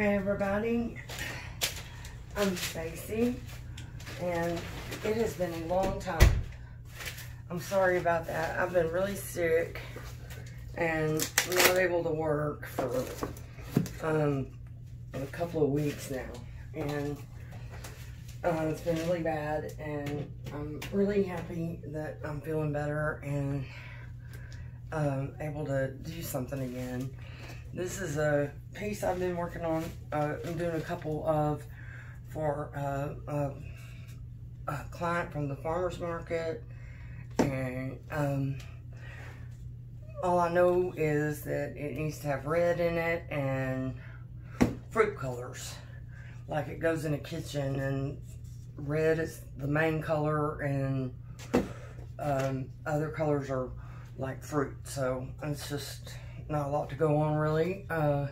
Hey everybody, I'm Stacey, and it has been a long time. I'm sorry about that. I've been really sick and not able to work for um, a couple of weeks now, and uh, it's been really bad. And I'm really happy that I'm feeling better and um, able to do something again. This is a piece I've been working on. Uh, I'm doing a couple of for uh, uh, a client from the farmer's market. And um, all I know is that it needs to have red in it and fruit colors. Like it goes in a kitchen and red is the main color and um, other colors are like fruit. So it's just not a lot to go on really. Uh,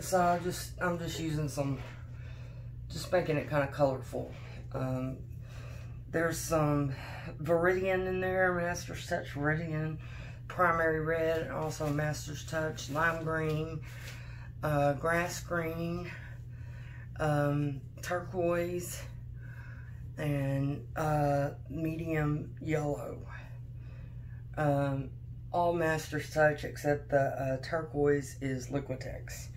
so I just, I'm just using some, just making it kind of colorful. Um, there's some Viridian in there, Master's Touch Viridian, Primary Red, also Master's Touch Lime Green, uh, Grass Green, um, Turquoise, and uh, Medium Yellow. Um, all Master's Touch except the uh, turquoise is Liquitex.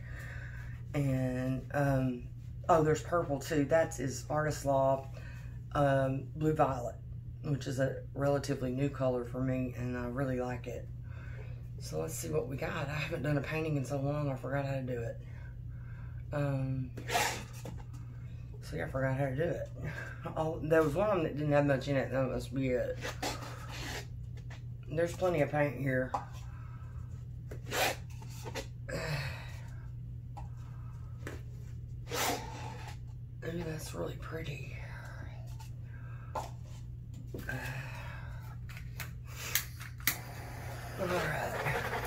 And, um, oh, there's purple too. That's is Artist's Loft um, Blue Violet, which is a relatively new color for me, and I really like it. So let's see what we got. I haven't done a painting in so long, I forgot how to do it. Um, see, I forgot how to do it. Oh, there was one of them that didn't have much in it, that must be it there's plenty of paint here. Ooh, that's really pretty. Alright.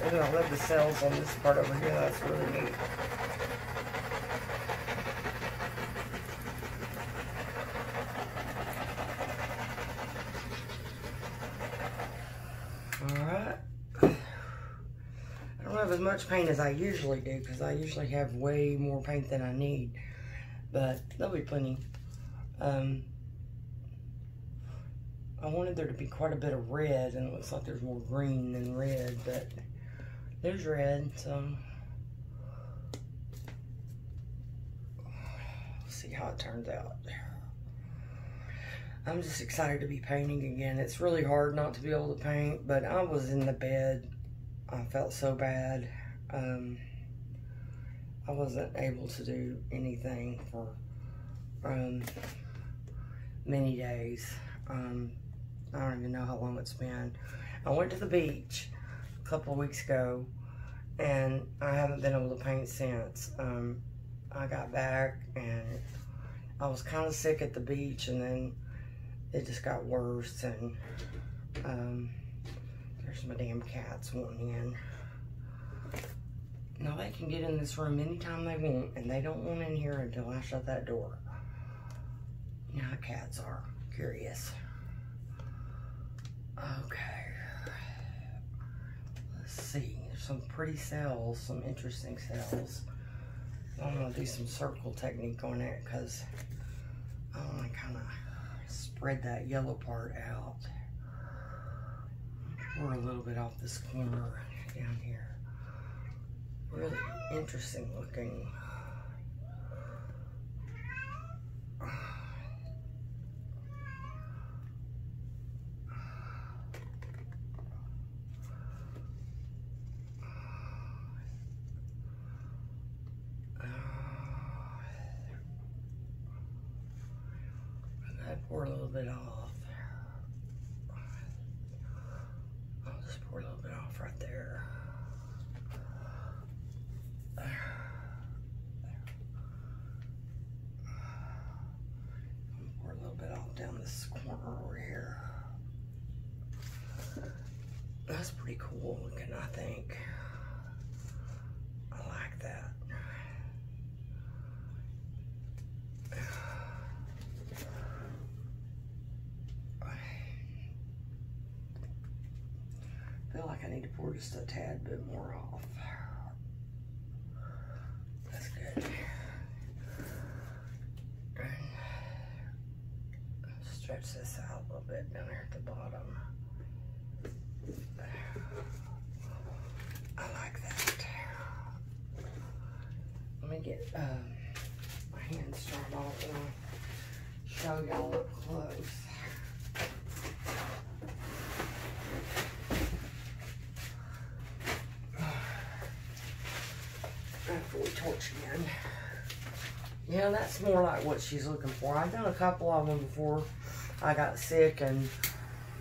I love the cells on this part over here. That's really neat. have as much paint as I usually do because I usually have way more paint than I need. But there'll be plenty. Um, I wanted there to be quite a bit of red and it looks like there's more green than red, but there's red, so see how it turns out. I'm just excited to be painting again. It's really hard not to be able to paint, but I was in the bed I felt so bad. Um, I wasn't able to do anything for um, many days. Um, I don't even know how long it's been. I went to the beach a couple weeks ago and I haven't been able to paint since. Um, I got back and I was kind of sick at the beach and then it just got worse and um, there's my damn cats wanting in. Now they can get in this room anytime they want, and they don't want in here until I shut that door. How cats are, curious. Okay. Let's see, there's some pretty cells, some interesting cells. I'm gonna do some circle technique on it because I wanna kinda spread that yellow part out pour a little bit off this corner down here. Really interesting looking. pour a little bit off. that's pretty cool looking, I think. I like that. I feel like I need to pour just a tad bit more off. That's good. Stretch this out a little bit down here at the bottom. I like that. Let me get um, my hands turned off and I'll show y'all up close. After we torch again. Yeah, that's more like what she's looking for. I've done a couple of them before I got sick and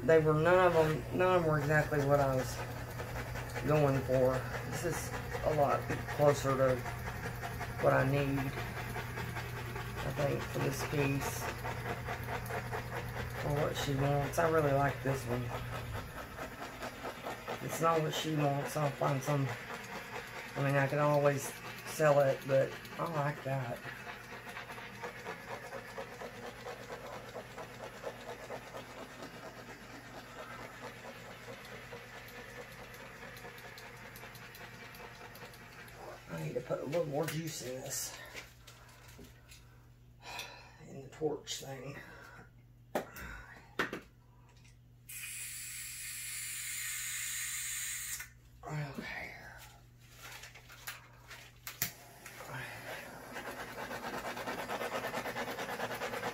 they were none of them, none of them were exactly what I was going for. This is a lot closer to what I need, I think, for this piece. Or what she wants. I really like this one. It's not what she wants, I'll find some. I mean, I can always sell it, but I like that. To put a little more juice in this. In the torch thing. Okay.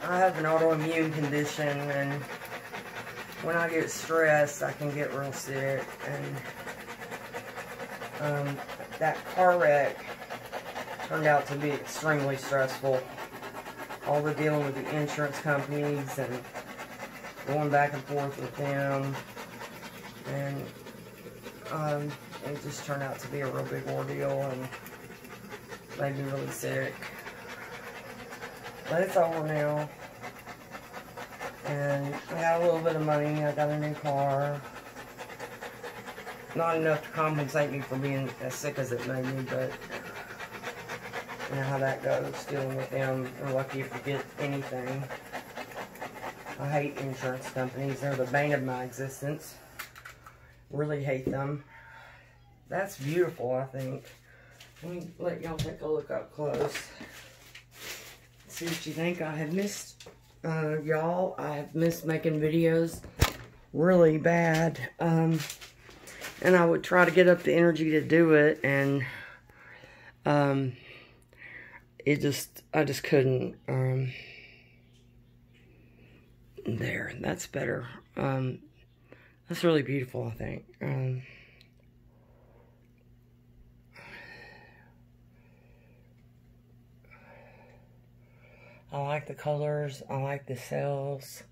I have an autoimmune condition and when I get stressed I can get real sick and um, that car wreck turned out to be extremely stressful. All the dealing with the insurance companies and going back and forth with them. And um, it just turned out to be a real big ordeal and made me really sick. But it's over now. And I got a little bit of money. I got a new car not enough to compensate me for being as sick as it made me, but you know how that goes, dealing with them. We're lucky if we get anything. I hate insurance companies. They're the bane of my existence. Really hate them. That's beautiful, I think. Let me let y'all take a look up close. See what you think. I have missed, uh, y'all, I have missed making videos really bad. Um, and I would try to get up the energy to do it and um it just I just couldn't um there that's better. Um that's really beautiful I think. Um I like the colors I like the cells.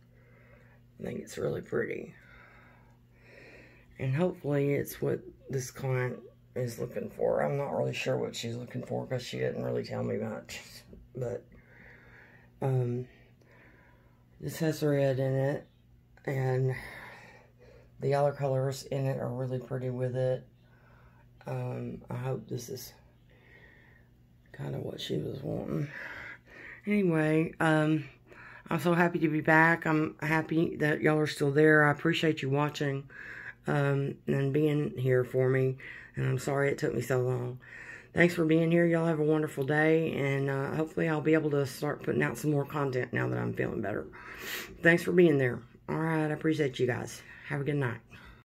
I think it's really pretty. And hopefully it's what this client is looking for. I'm not really sure what she's looking for because she didn't really tell me much. But um, this has red in it. And the other colors in it are really pretty with it. Um, I hope this is kind of what she was wanting. Anyway, um, I'm so happy to be back. I'm happy that y'all are still there. I appreciate you watching um, and being here for me. And I'm sorry it took me so long. Thanks for being here. Y'all have a wonderful day. And uh, hopefully I'll be able to start putting out some more content now that I'm feeling better. Thanks for being there. All right. I appreciate you guys. Have a good night.